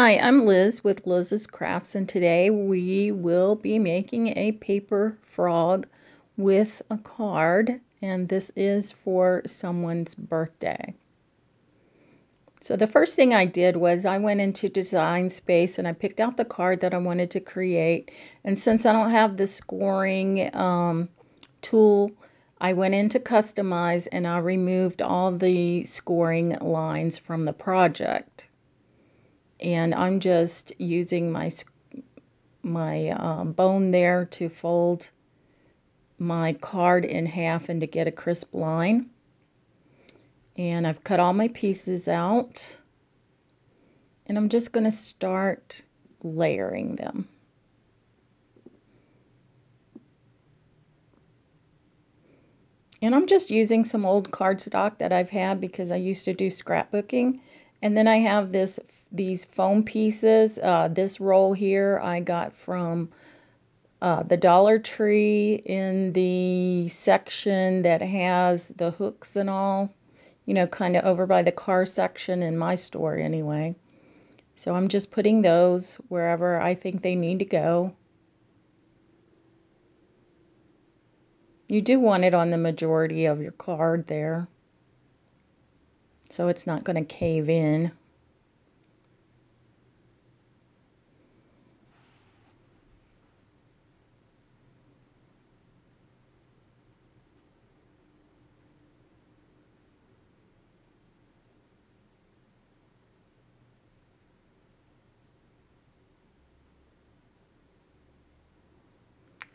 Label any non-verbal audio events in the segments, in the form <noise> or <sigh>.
Hi, I'm Liz with Liz's Crafts and today we will be making a paper frog with a card and this is for someone's birthday. So the first thing I did was I went into Design Space and I picked out the card that I wanted to create and since I don't have the scoring um, tool I went into Customize and I removed all the scoring lines from the project and I'm just using my my um, bone there to fold my card in half and to get a crisp line. And I've cut all my pieces out. And I'm just going to start layering them. And I'm just using some old cardstock that I've had because I used to do scrapbooking and then I have this these foam pieces. Uh, this roll here I got from uh, the Dollar Tree in the section that has the hooks and all. You know, kind of over by the car section in my store anyway. So I'm just putting those wherever I think they need to go. You do want it on the majority of your card there so it's not going to cave in.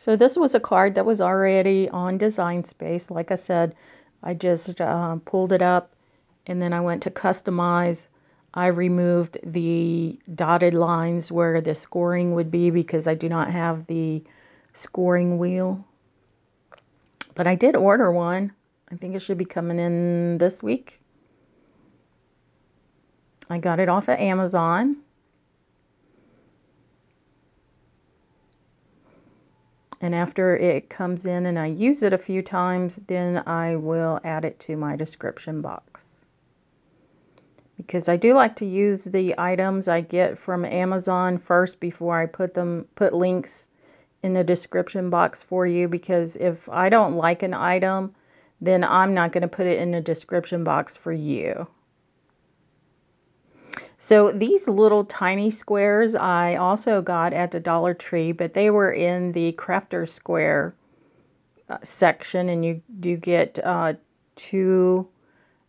So this was a card that was already on Design Space. Like I said, I just uh, pulled it up and then I went to customize. I removed the dotted lines where the scoring would be because I do not have the scoring wheel. But I did order one. I think it should be coming in this week. I got it off of Amazon. And after it comes in and I use it a few times, then I will add it to my description box because I do like to use the items I get from Amazon first before I put them put links in the description box for you because if I don't like an item then I'm not going to put it in the description box for you. So these little tiny squares I also got at the Dollar Tree, but they were in the Crafter Square uh, section, and you do get uh, two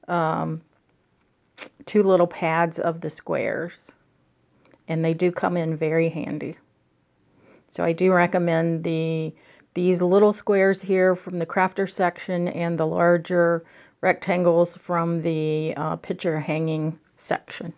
um, two little pads of the squares. And they do come in very handy. So I do recommend the these little squares here from the crafter section and the larger rectangles from the uh, picture hanging section.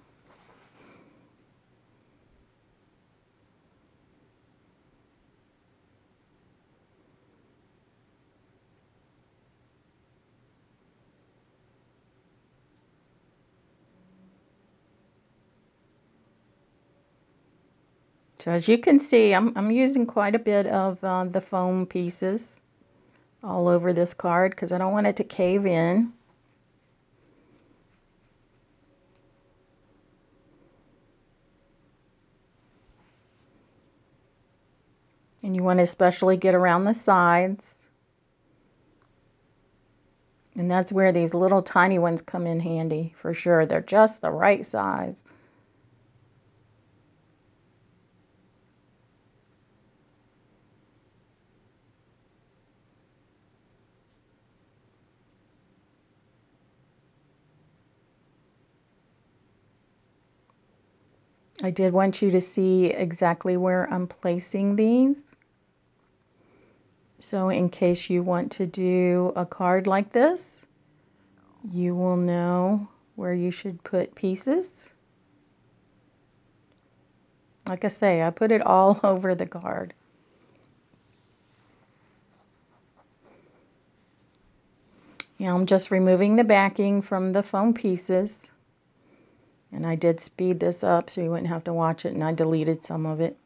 So as you can see, I'm, I'm using quite a bit of uh, the foam pieces all over this card because I don't want it to cave in. And you want to especially get around the sides. And that's where these little tiny ones come in handy for sure. They're just the right size. I did want you to see exactly where I'm placing these. So in case you want to do a card like this, you will know where you should put pieces. Like I say, I put it all <laughs> over the card. Yeah, I'm just removing the backing from the foam pieces. And I did speed this up so you wouldn't have to watch it, and I deleted some of it.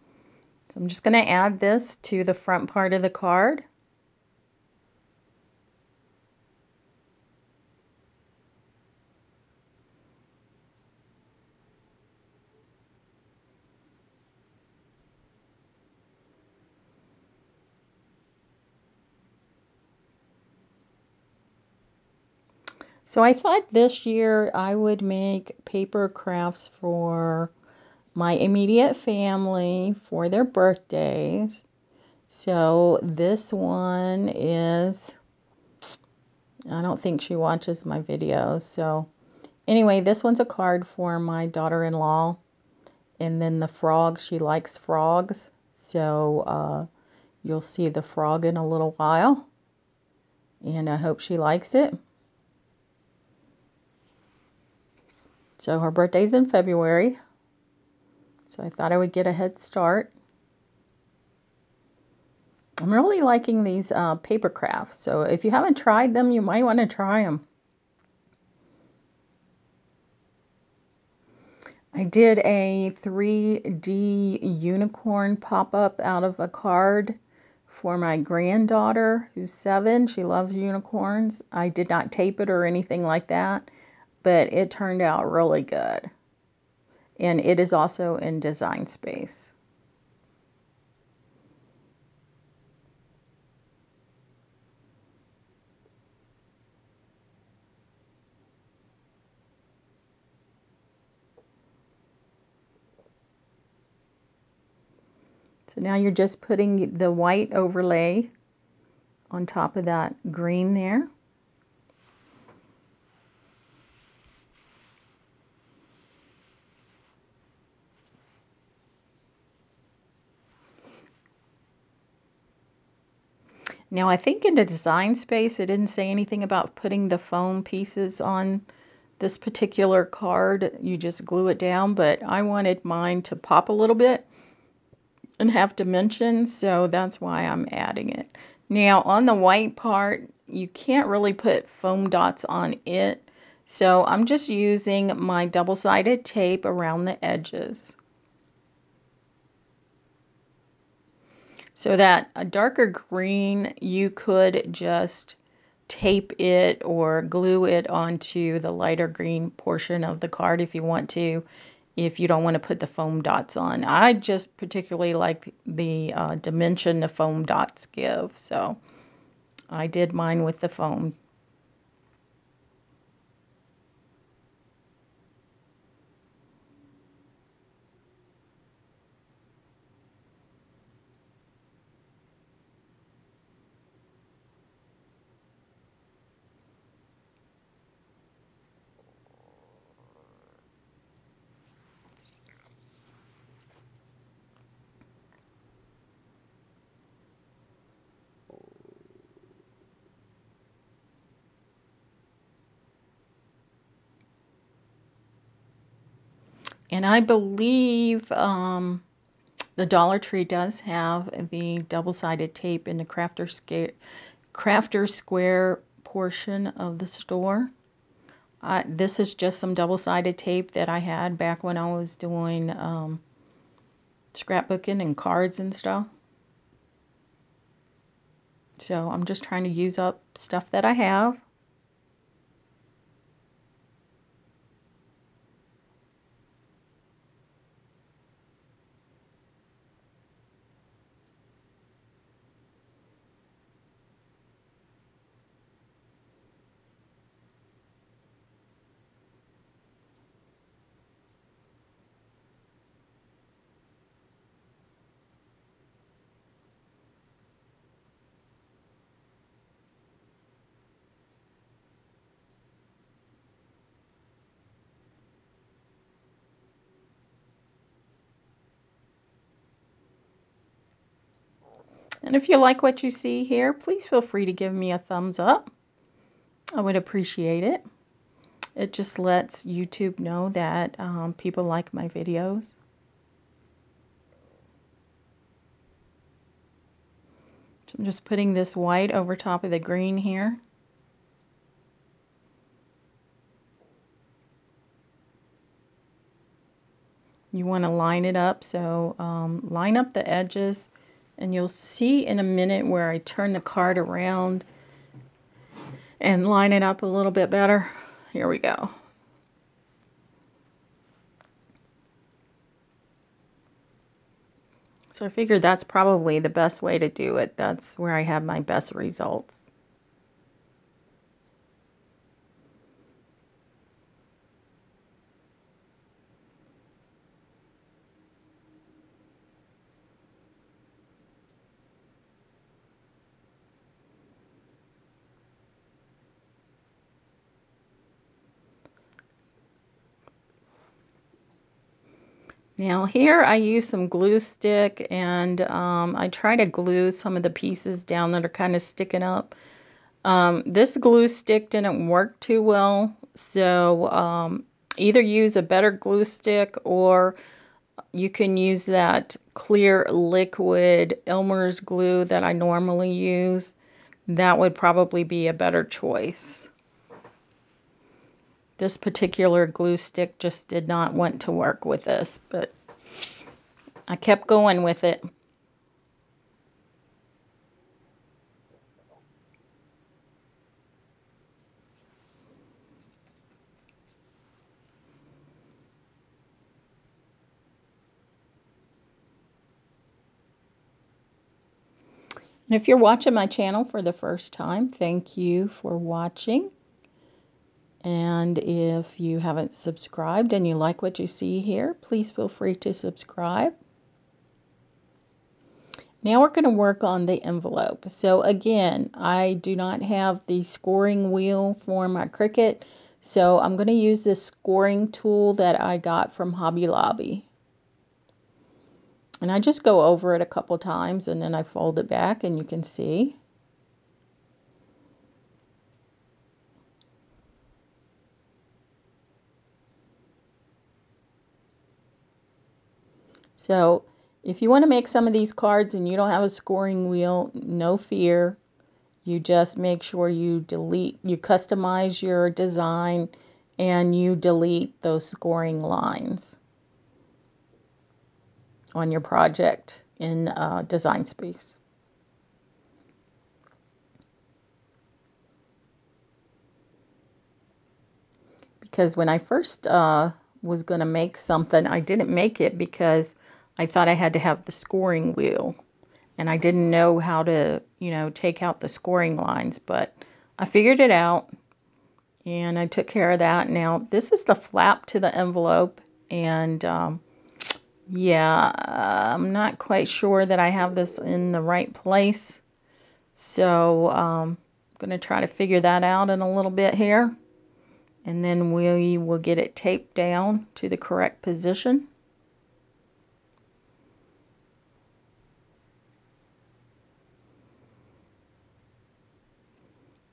So I'm just going to add this to the front part of the card. So I thought this year I would make paper crafts for my immediate family for their birthdays. So this one is, I don't think she watches my videos. So anyway, this one's a card for my daughter-in-law. And then the frog, she likes frogs. So uh, you'll see the frog in a little while. And I hope she likes it. So her birthday's in February. So I thought I would get a head start. I'm really liking these uh, paper crafts. So if you haven't tried them, you might want to try them. I did a 3D unicorn pop-up out of a card for my granddaughter who's seven. She loves unicorns. I did not tape it or anything like that but it turned out really good. And it is also in Design Space. So now you're just putting the white overlay on top of that green there. Now I think in the design space, it didn't say anything about putting the foam pieces on this particular card. You just glue it down, but I wanted mine to pop a little bit and have dimensions, so that's why I'm adding it. Now on the white part, you can't really put foam dots on it, so I'm just using my double-sided tape around the edges. So that a darker green, you could just tape it or glue it onto the lighter green portion of the card if you want to, if you don't want to put the foam dots on. I just particularly like the uh, dimension the foam dots give, so I did mine with the foam And I believe um, the Dollar Tree does have the double-sided tape in the Crafter, Sca Crafter Square portion of the store. Uh, this is just some double-sided tape that I had back when I was doing um, scrapbooking and cards and stuff. So I'm just trying to use up stuff that I have. And if you like what you see here, please feel free to give me a thumbs up. I would appreciate it. It just lets YouTube know that um, people like my videos. I'm just putting this white over top of the green here. You want to line it up, so um, line up the edges and you'll see in a minute where I turn the card around and line it up a little bit better. Here we go. So I figured that's probably the best way to do it. That's where I have my best results. Now here I use some glue stick and um, I try to glue some of the pieces down that are kind of sticking up. Um, this glue stick didn't work too well, so um, either use a better glue stick or you can use that clear liquid Elmer's glue that I normally use. That would probably be a better choice. This particular glue stick just did not want to work with this, but I kept going with it. And if you're watching my channel for the first time, thank you for watching. And if you haven't subscribed and you like what you see here, please feel free to subscribe. Now we're going to work on the envelope. So again, I do not have the scoring wheel for my Cricut. So I'm going to use this scoring tool that I got from Hobby Lobby. And I just go over it a couple times and then I fold it back and you can see. So if you want to make some of these cards and you don't have a scoring wheel, no fear. You just make sure you delete, you customize your design and you delete those scoring lines on your project in uh, Design Space. Because when I first uh, was going to make something, I didn't make it because I thought I had to have the scoring wheel. And I didn't know how to, you know, take out the scoring lines. But I figured it out. And I took care of that. Now, this is the flap to the envelope. And um, yeah, I'm not quite sure that I have this in the right place. So um, I'm going to try to figure that out in a little bit here. And then we will get it taped down to the correct position.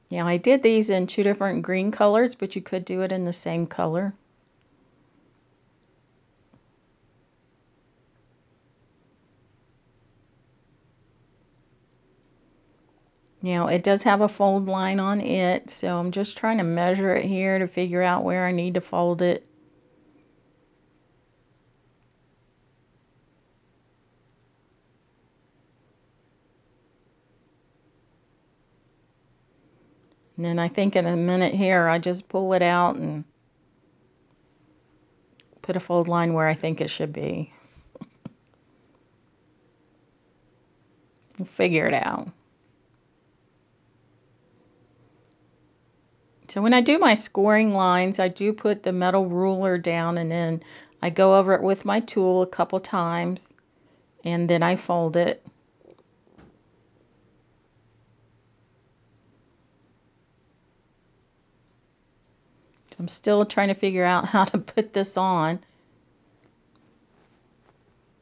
Now I did these in two different green colors, but you could do it in the same color. Now it does have a fold line on it, so I'm just trying to measure it here to figure out where I need to fold it. And then I think in a minute here, I just pull it out and put a fold line where I think it should be. <laughs> figure it out. So when I do my scoring lines, I do put the metal ruler down and then I go over it with my tool a couple times and then I fold it. I'm still trying to figure out <laughs> how to put this on.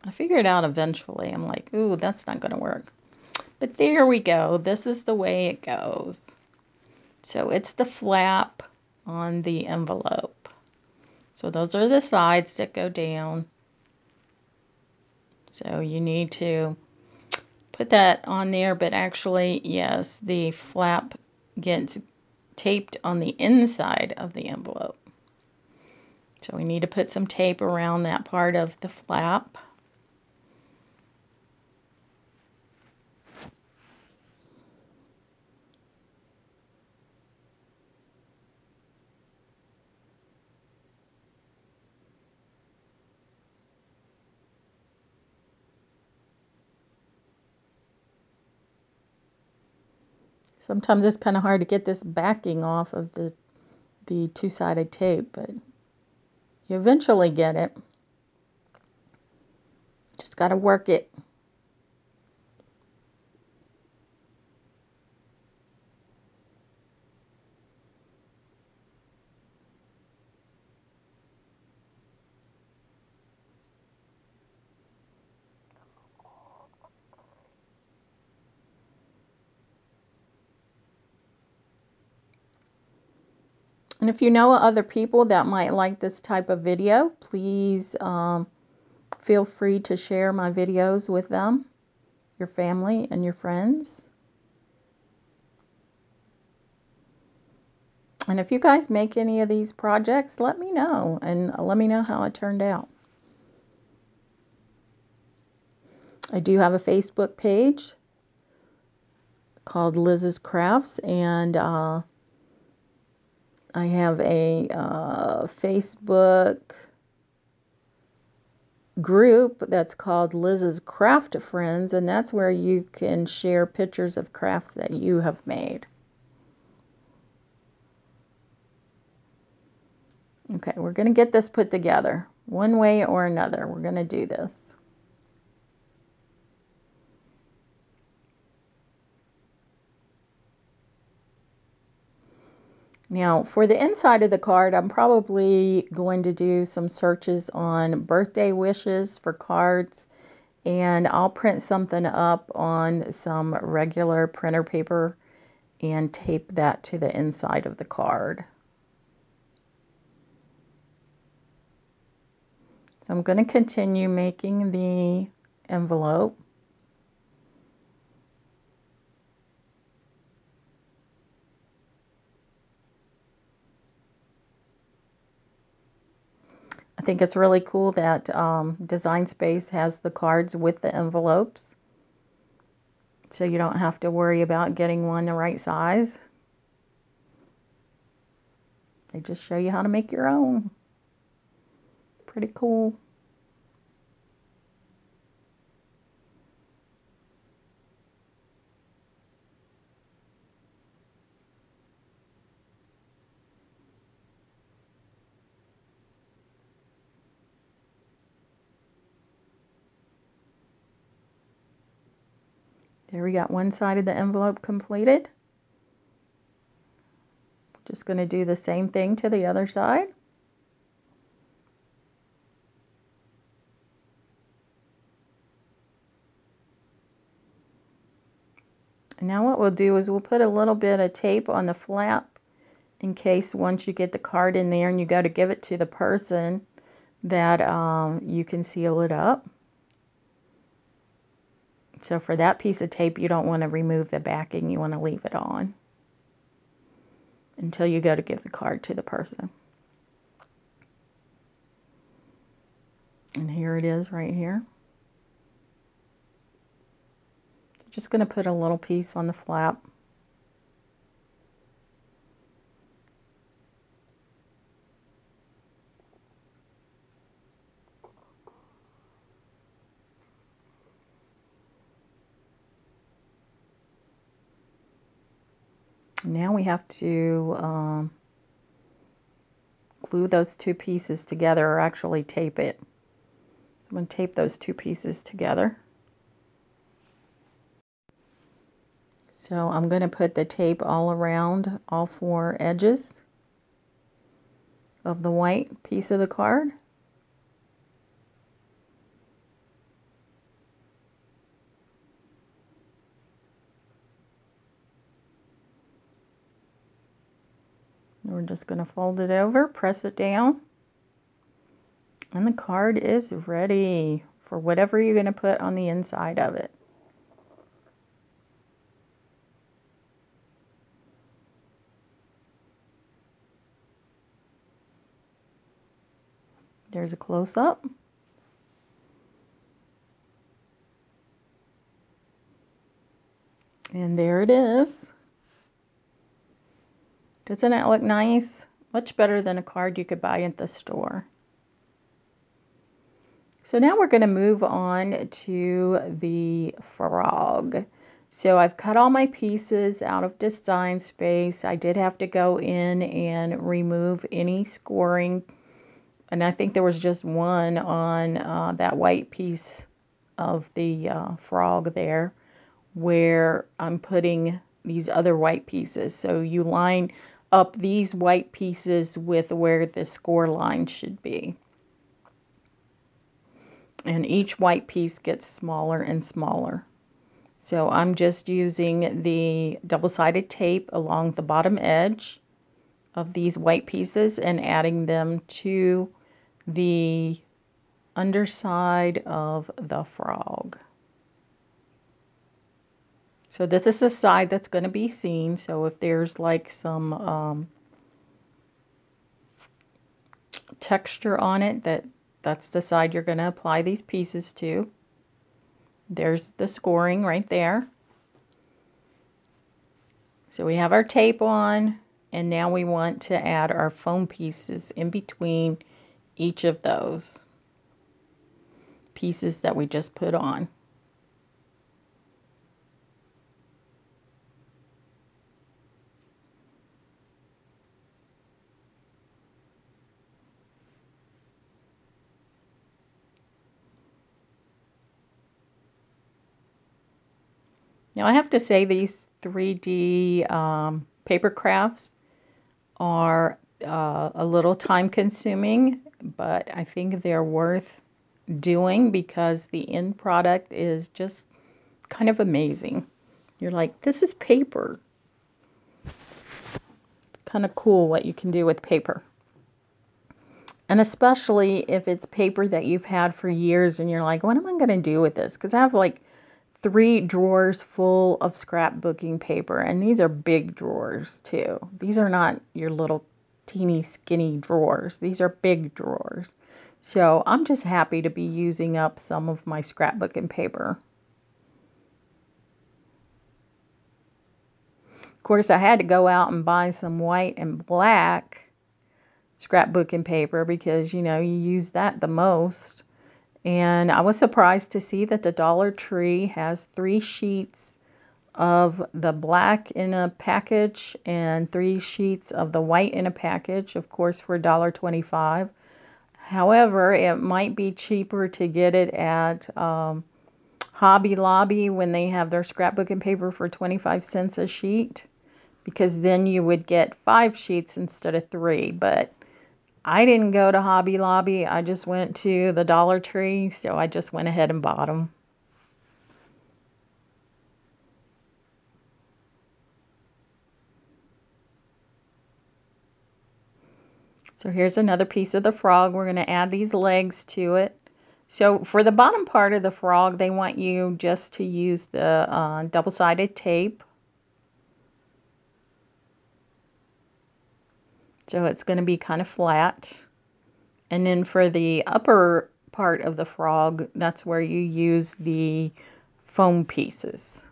I figure it out eventually. I'm like, ooh, that's not going to work. But there we go. This is the way it goes. So it's the flap on the envelope. So those are the sides that go down. So you need to put that on there, but actually, yes, the flap gets taped on the inside of the envelope. So we need to put some tape around that part of the flap. Sometimes it's kind of hard to get this backing off of the, the two-sided tape, but you eventually get it. Just got to work it. And if you know other people that might like this type of video, please um, feel free to share my videos with them, your family, and your friends. And if you guys make any of these projects, let me know and let me know how it turned out. I do have a Facebook page called Liz's Crafts, and uh, I have a uh, Facebook group that's called Liz's Craft Friends, and that's where you can share pictures of crafts that you have made. Okay, we're going to get this put together one way or another. We're going to do this. Now, for the inside of the card, I'm probably going to do some searches on birthday wishes for cards, and I'll print something up on some regular printer paper and tape that to the inside of the card. So I'm going to continue making the envelope. Think it's really cool that um, Design Space has the cards with the envelopes. So you don't have to worry about getting one the right size. They just show you how to make your own pretty cool. There we got one side of the envelope completed. Just going to do the same thing to the other side. Now what we'll do is we'll put a little bit of tape on the flap in case once you get the card in there and you go to give it to the person that um, you can seal it up. So for that piece of tape, you don't want to remove the backing. You want to leave it on until you go to give the card to the person. And here it is right here. Just going to put a little piece on the flap. Now we have to um, glue those two pieces together or actually tape it. I'm going to tape those two pieces together. So I'm going to put the tape all around all four edges of the white piece of the card. We're just going to fold it over, press it down, and the card is ready for whatever you're going to put on the inside of it. There's a close-up. And there it is. Doesn't it look nice? Much better than a card you could buy at the store. So now we're going to move on to the frog. So I've cut all my pieces out of design space. I did have to go in and remove any scoring and I think there was just one on uh, that white piece of the uh, frog there where I'm putting these other white pieces. So you line up these white pieces with where the score line should be. And each white piece gets smaller and smaller. So I'm just using the double-sided tape along the bottom edge of these white pieces and adding them to the underside of the frog. So this is the side that's going to be seen. So if there's like some um, texture on it, that that's the side you're going to apply these pieces to. There's the scoring right there. So we have our tape on, and now we want to add our foam pieces in between each of those pieces that we just put on. Now I have to say these 3D um, paper crafts are uh, a little time consuming, but I think they're worth doing because the end product is just kind of amazing. You're like, this is paper. Kind of cool what you can do with paper. And especially if it's paper that you've had for years and you're like, what am I going to do with this? Because I have like three drawers full of scrapbooking paper. And these are big drawers too. These are not your little teeny skinny drawers. These are big drawers. So I'm just happy to be using up some of my scrapbooking paper. Of course, I had to go out and buy some white and black scrapbooking paper because, you know, you use that the most. And I was surprised to see that the Dollar Tree has three sheets of the black in a package and three sheets of the white in a package, of course, for $1.25. However, it might be cheaper to get it at um, Hobby Lobby when they have their scrapbooking paper for 25 cents a sheet because then you would get five sheets instead of three. But I didn't go to Hobby Lobby. I just went to the Dollar Tree, so I just went ahead and bought them. So here's another piece of the frog. We're going to add these legs to it. So for the bottom part of the frog, they want you just to use the uh, double-sided tape. So it's going to be kind of flat. And then for the upper part of the frog, that's where you use the foam pieces.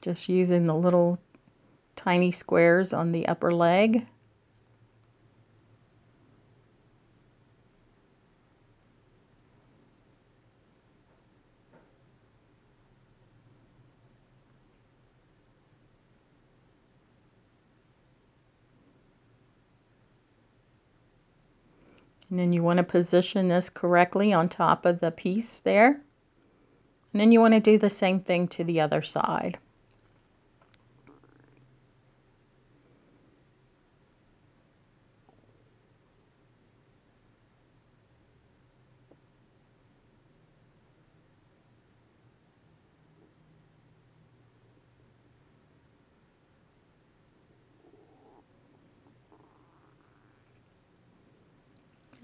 Just using the little tiny squares on the upper leg. And then you want to position this correctly on top of the piece there. And then you want to do the same thing to the other side.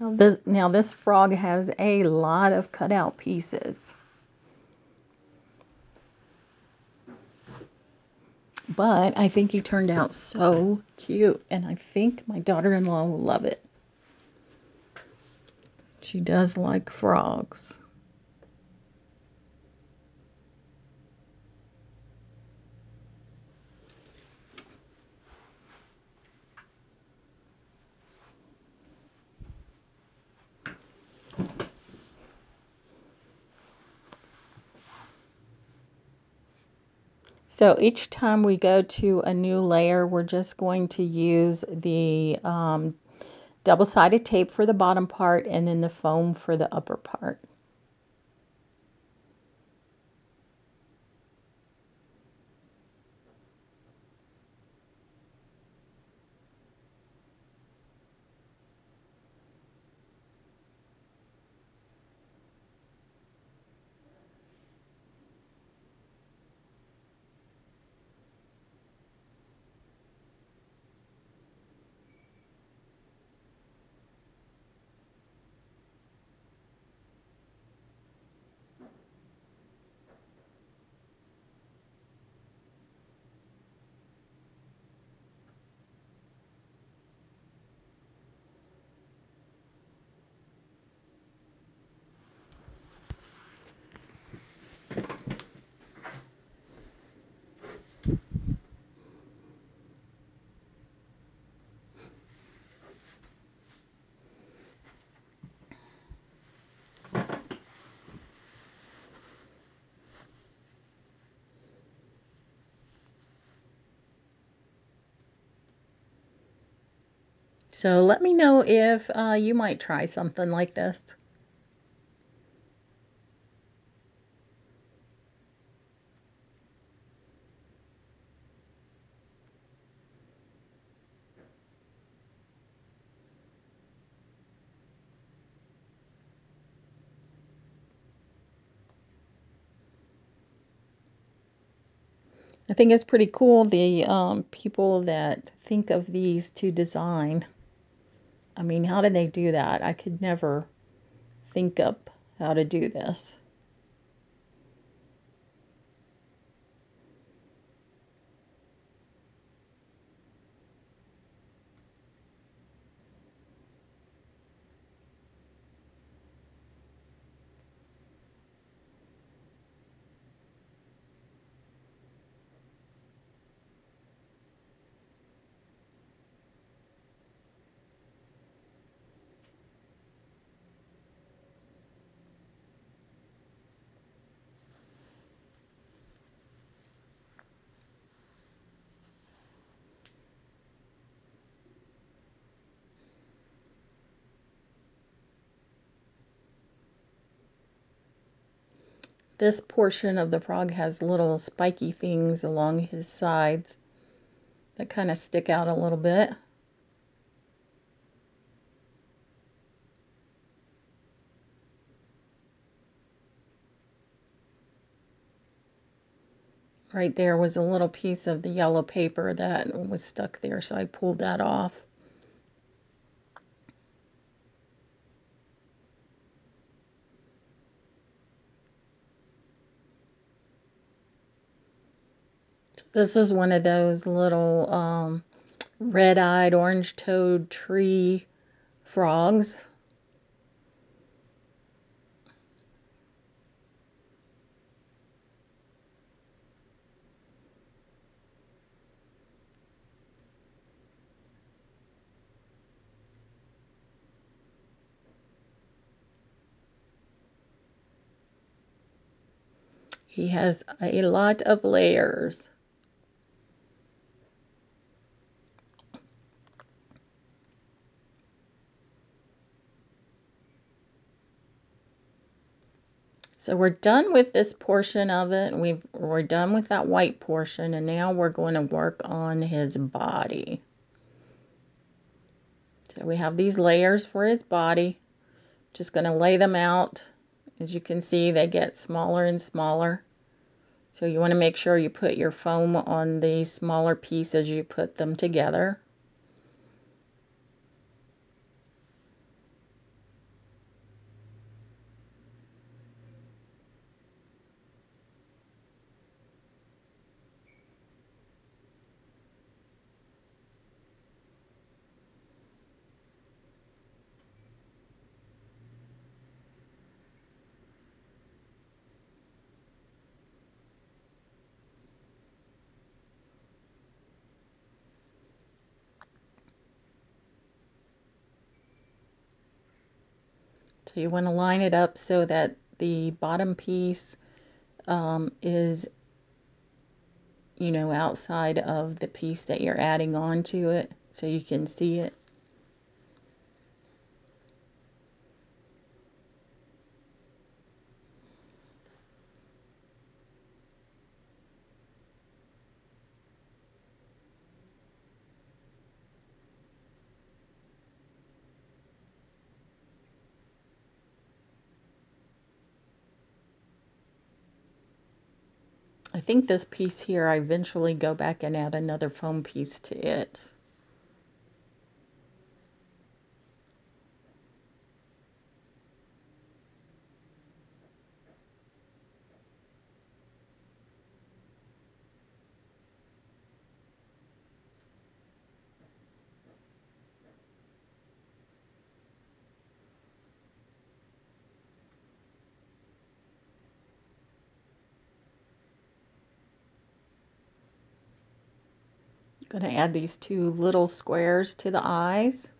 Now this, now this frog has a lot of cutout pieces. But I think he turned out so cute. And I think my daughter-in-law will love it. She does like frogs. So each time we go to a new layer, we're just going to use the um, double-sided tape for the bottom part and then the foam for the upper part. So let me know if uh, you might try something like this. I think it's pretty cool the um, people that think of these to design. I mean, how did they do that? I could never think up how to do this. This portion of the frog has little spiky things along his sides that kind of stick out a little bit. Right there was a little piece of the yellow paper that was stuck there, so I pulled that off. This is one of those little um, red-eyed orange-toed tree frogs. He has a lot of layers. So we're done with this portion of it. We've, we're done with that white portion, and now we're going to work on his body. So we have these layers for his body. Just going to lay them out. As you can see, they get smaller and smaller. So you want to make sure you put your foam on the smaller piece as you put them together. So you want to line it up so that the bottom piece um, is, you know, outside of the piece that you're adding on to it so you can see it. I think this piece here, I eventually go back and add another foam piece to it. Going to add these two little squares to the eyes.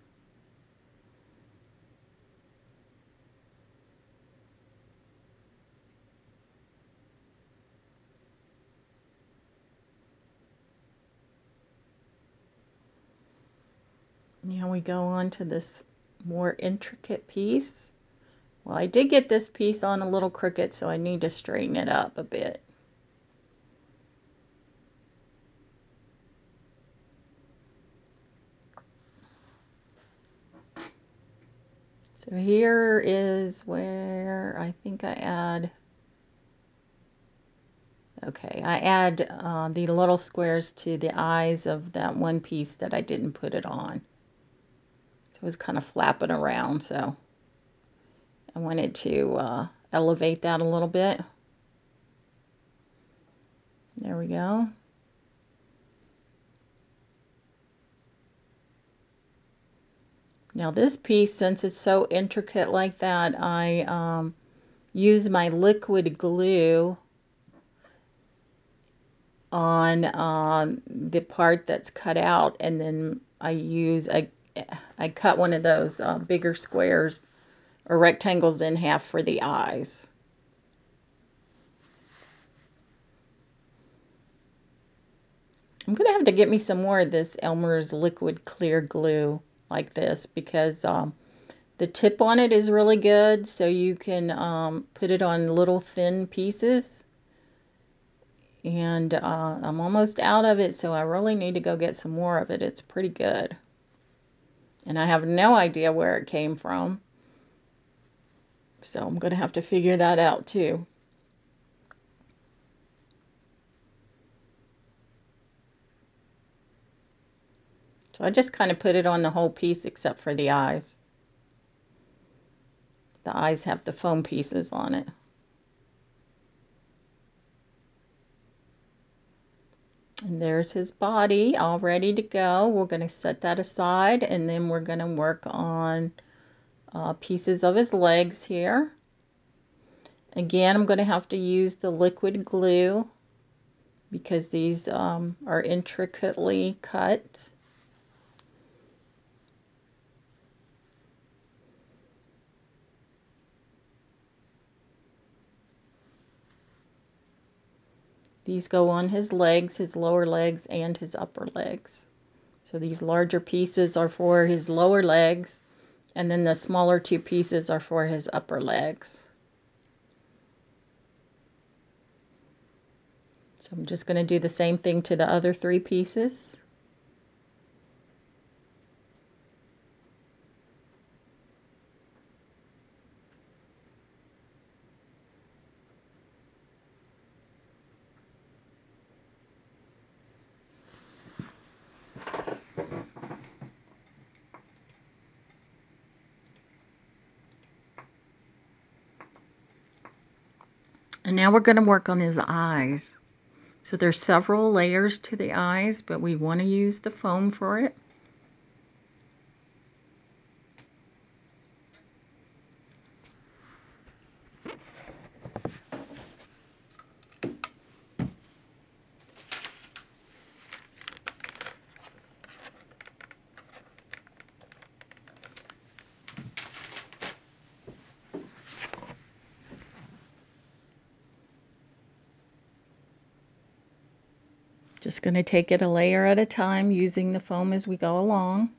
Now we go on to this more intricate piece. Well, I did get this piece on a little crooked, so I need to straighten it up a bit. So here is where I think I add, okay, I add uh, the little squares to the eyes of that one piece that I didn't put it on. So it was kind of flapping around, so I wanted to uh, elevate that a little bit. There we go. Now this piece, since it's so intricate like that, I um, use my liquid glue on uh, the part that's cut out and then I use, I, I cut one of those uh, bigger squares or rectangles in half for the eyes. I'm going to have to get me some more of this Elmer's liquid clear glue like this because um, the tip on it is really good so you can um, put it on little thin pieces. And uh, I'm almost out of it so I really need to go get some more of it. It's pretty good. And I have no idea where it came from. So I'm gonna have to figure that out too So I just kind of put it on the whole piece except for the eyes. The eyes have the foam pieces on it. And there's his body all ready to go. We're going to set that aside and then we're going to work on uh, pieces of his legs here. Again, I'm going to have to use the liquid glue because these um, are intricately cut. These go on his legs, his lower legs, and his upper legs. So these larger pieces are for his lower legs, and then the smaller two pieces are for his upper legs. So I'm just going to do the same thing to the other three pieces. And now we're going to work on his eyes. So there's several layers to the eyes, but we want to use the foam for it. Going to take it a layer at a time using the foam as we go along.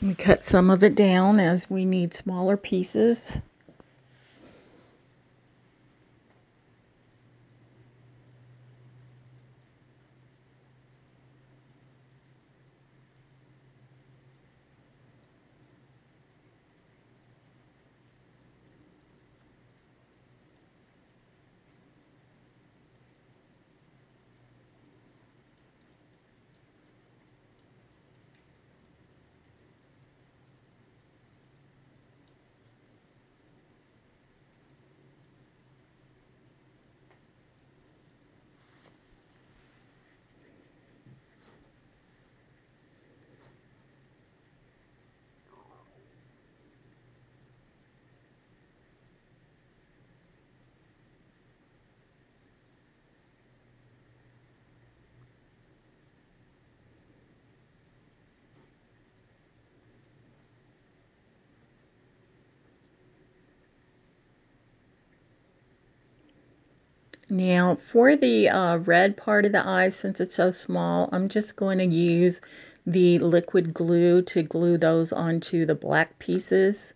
We cut some of it down as we need smaller pieces. Now for the uh, red part of the eye, since it's so small, I'm just going to use the liquid glue to glue those onto the black pieces.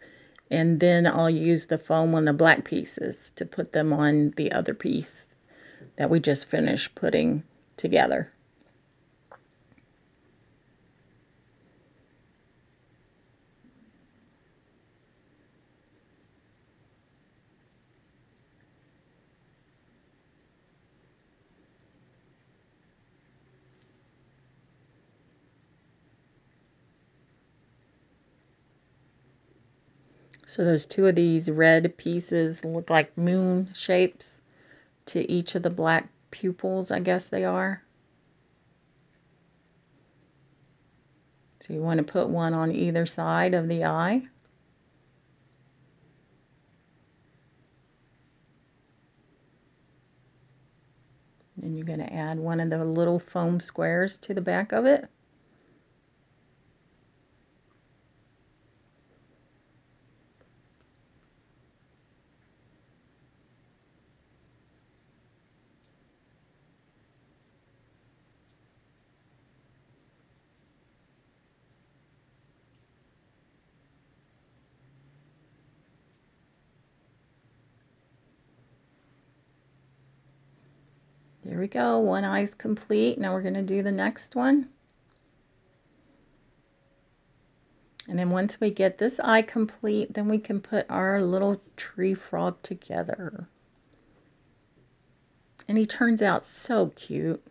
And then I'll use the foam on the black pieces to put them on the other piece that we just finished putting together. So those two of these red pieces look like moon shapes to each of the black pupils, I guess they are. So you want to put one on either side of the eye. And you're going to add one of the little foam squares to the back of it. There we go, one eye's complete. Now we're going to do the next one. And then once we get this eye complete, then we can put our little tree frog together. And he turns out so cute.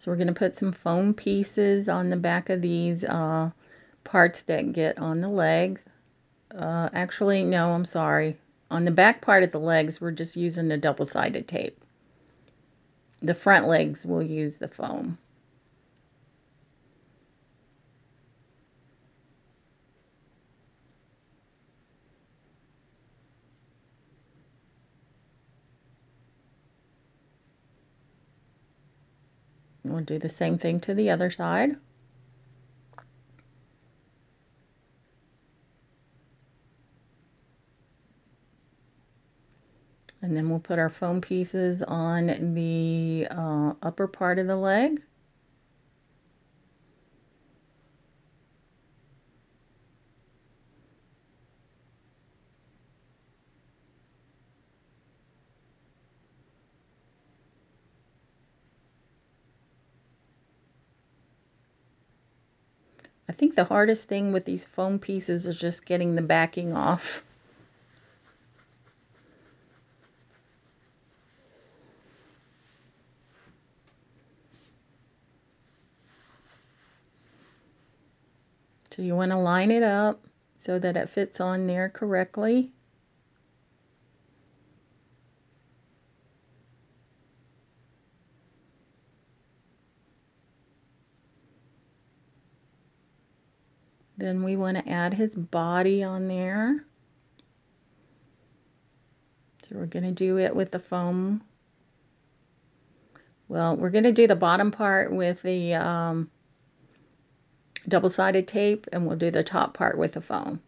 So we're going to put some foam pieces on the back of these uh, parts that get on the legs. Uh, actually, no, I'm sorry. On the back part of the legs, we're just using the double-sided tape. The front legs, we'll use the foam. We'll do the same thing to the other side. And then we'll put our foam pieces on the uh, upper part of the leg. Think the hardest thing with these foam pieces is just getting the backing off. So you want to line it up so that it fits on there correctly. Then we want to add his body on there. So we're going to do it with the foam. Well, we're going to do the bottom part with the um, double-sided tape, and we'll do the top part with the foam.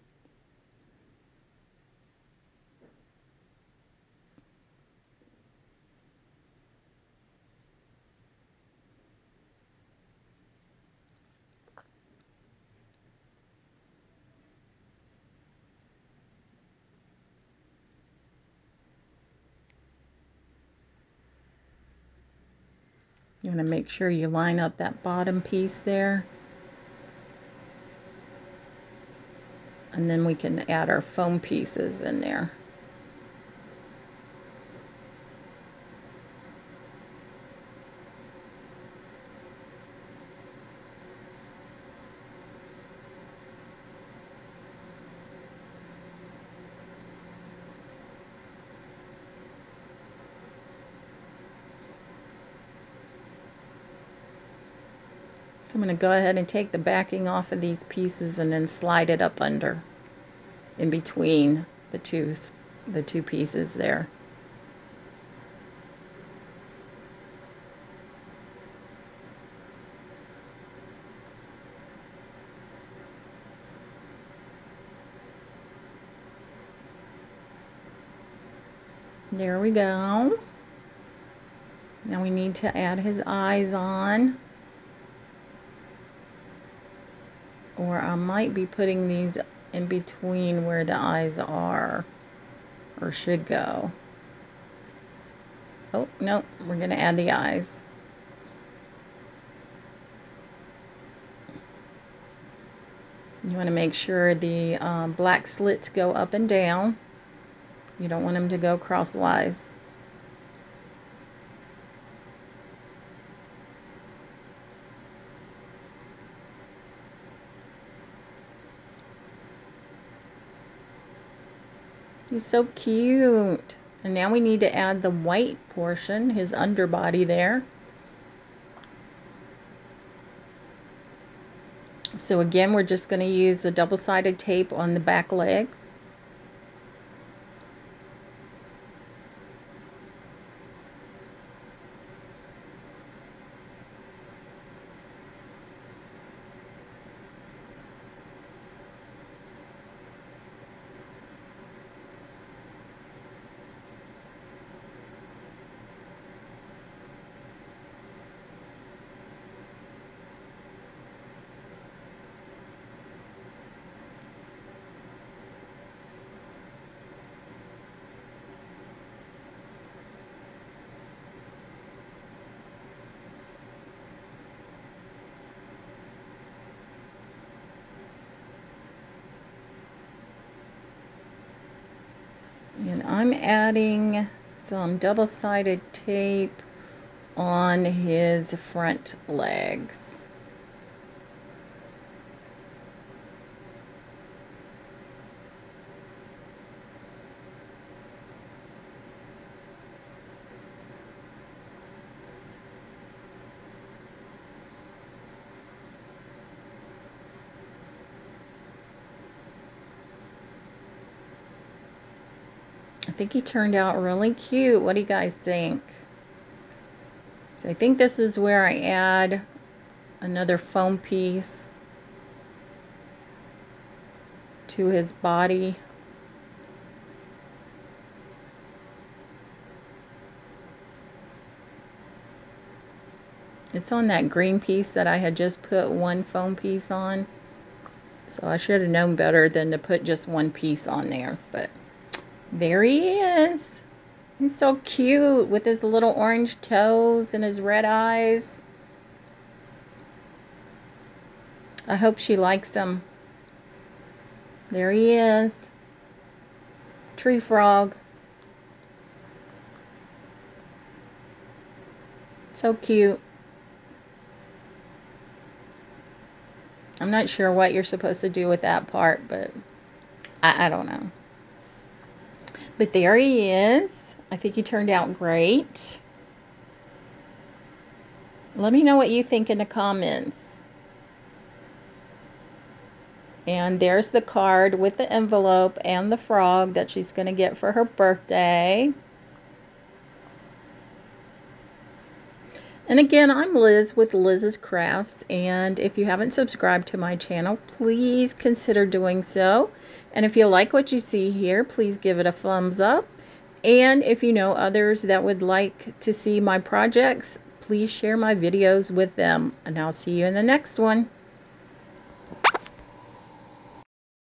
You want to make sure you line up that bottom piece there. And then we can add our foam pieces in there. going to go ahead and take the backing off of these pieces and then slide it up under in between the two, the two pieces there. There we go. Now we need to add his eyes on. Or I might be putting these in between where the eyes are. Or should go. Oh, no, we're going to add the eyes. You want to make sure the um, black slits go up and down. You don't want them to go crosswise. He's so cute. And now we need to add the white portion, his underbody there. So again, we're just going to use the double-sided tape on the back legs. And I'm adding some double-sided tape on his front legs. I think he turned out really cute. What do you guys think? So I think this is where I add another foam piece to his body. It's on that green piece that I had just put one foam piece on. So I should have known better than to put just one piece on there, but there he is. He's so cute with his little orange toes and his red eyes. I hope she likes him. There he is. Tree frog. So cute. I'm not sure what you're supposed to do with that part, but I, I don't know. But there he is. I think he turned out great. Let me know what you think in the comments. And there's the card with the envelope and the frog that she's going to get for her birthday. And again, I'm Liz with Liz's Crafts, and if you haven't subscribed to my channel, please consider doing so. And if you like what you see here, please give it a thumbs up. And if you know others that would like to see my projects, please share my videos with them. And I'll see you in the next one.